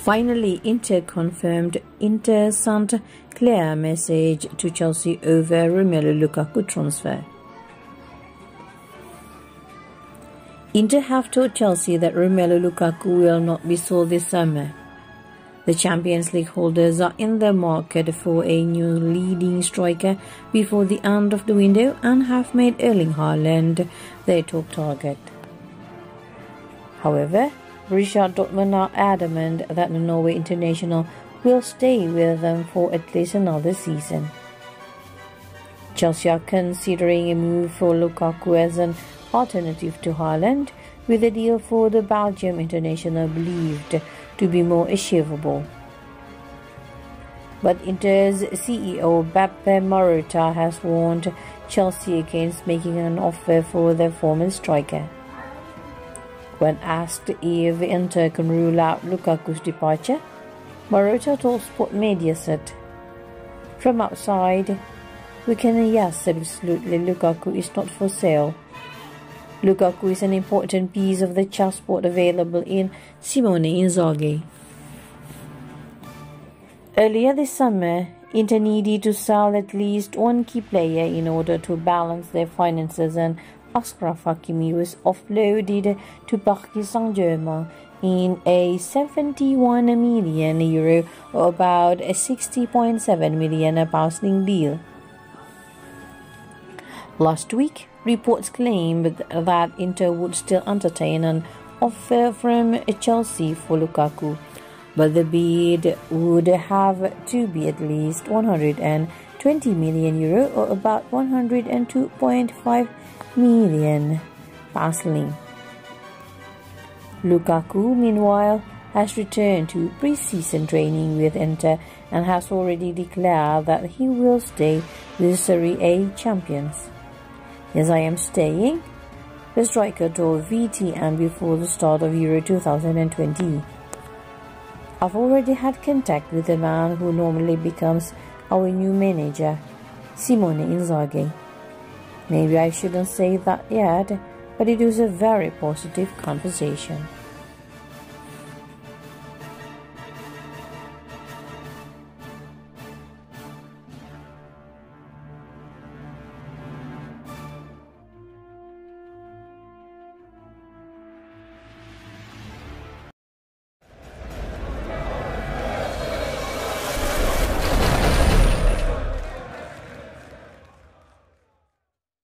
Finally, Inter confirmed Inter sent clear message to Chelsea over Romelu Lukaku transfer. Inter have told Chelsea that Romelu Lukaku will not be sold this summer. The Champions League holders are in the market for a new leading striker before the end of the window and have made Erling Haaland their top target. However, Borussia Dortmund are adamant that the Norway international will stay with them for at least another season. Chelsea are considering a move for Lukaku as an alternative to Haaland, with a deal for the Belgium international believed to be more achievable. But Inter's CEO Beppe Marotta has warned Chelsea against making an offer for their former striker. When asked if Inter can rule out Lukaku's departure, Marotta told Sport Mediaset, From outside, we can yes, absolutely Lukaku is not for sale. Lukaku is an important piece of the chessboard available in Simone Inzaghi. Earlier this summer, Inter needed to sell at least one key player in order to balance their finances and Achraf Hakimi was offloaded to Paris Saint-Germain in a 71 million euro or about a 60.7 million pound deal. Last week, reports claimed that Inter would still entertain an offer from Chelsea for Lukaku, but the bid would have to be at least 120 million euro or about 102.5 million Basling. Lukaku, meanwhile, has returned to pre-season training with Inter and has already declared that he will stay with Serie A champions. Yes, I am staying, the striker told VTM before the start of Euro 2020. I've already had contact with the man who normally becomes our new manager, Simone Inzaghi. Maybe I shouldn't say that yet, but it was a very positive conversation.